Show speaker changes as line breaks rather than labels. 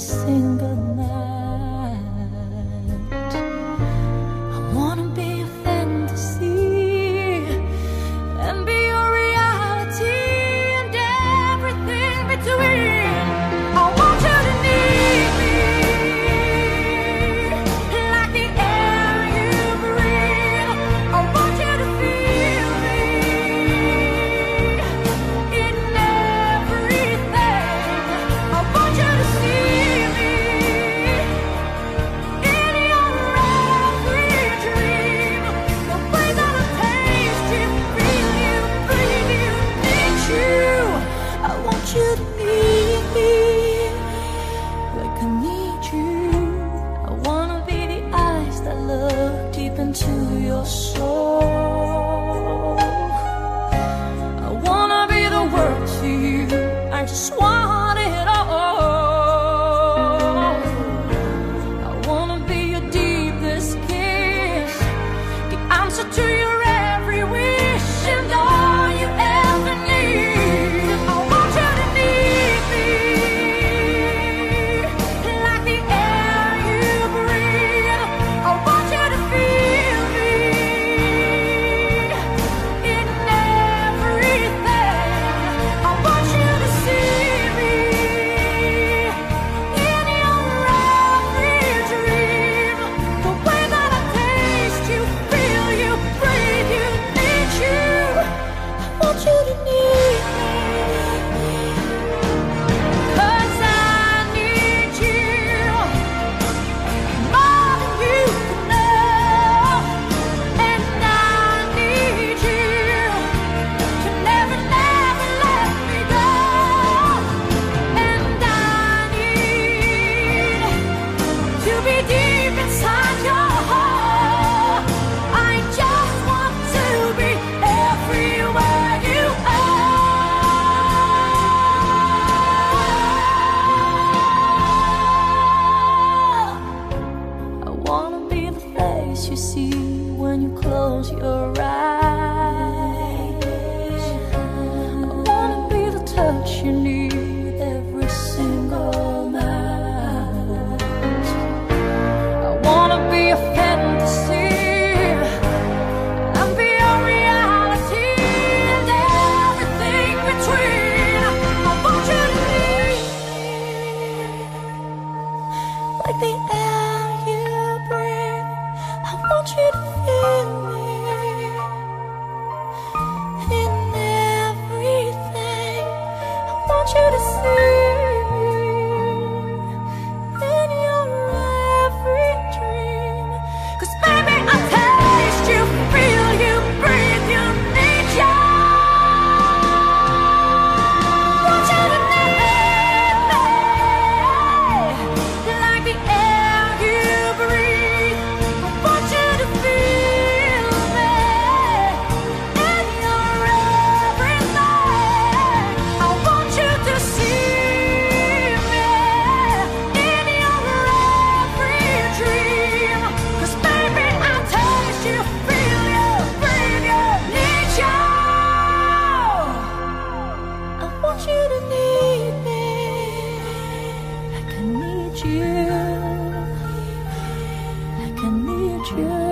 single night. you need me like I need you. I wanna be the eyes that look deep into your soul. I wanna be the word to you. I just want it all. I wanna be your deepest kiss, the answer to you. you to need. you to see. 觉。